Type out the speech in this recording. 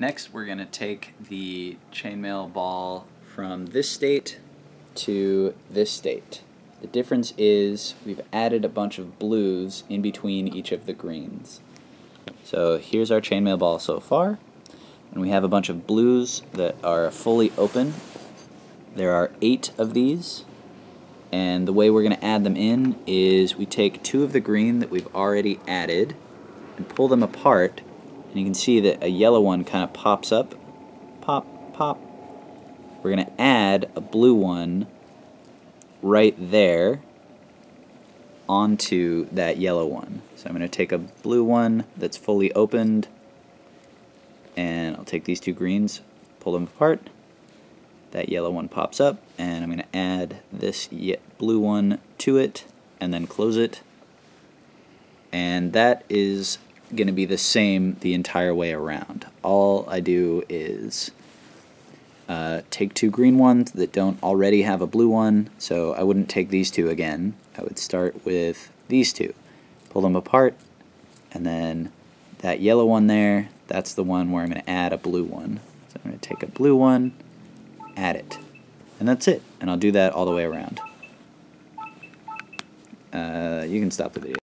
Next, we're going to take the chainmail ball from this state to this state. The difference is we've added a bunch of blues in between each of the greens. So here's our chainmail ball so far, and we have a bunch of blues that are fully open. There are eight of these, and the way we're going to add them in is we take two of the green that we've already added and pull them apart and you can see that a yellow one kind of pops up. Pop pop. We're going to add a blue one right there onto that yellow one. So I'm going to take a blue one that's fully opened and I'll take these two greens pull them apart. That yellow one pops up and I'm going to add this blue one to it and then close it. And that is going to be the same the entire way around. All I do is uh, take two green ones that don't already have a blue one, so I wouldn't take these two again. I would start with these two, pull them apart, and then that yellow one there, that's the one where I'm going to add a blue one. So I'm going to take a blue one, add it, and that's it. And I'll do that all the way around. Uh, you can stop the video.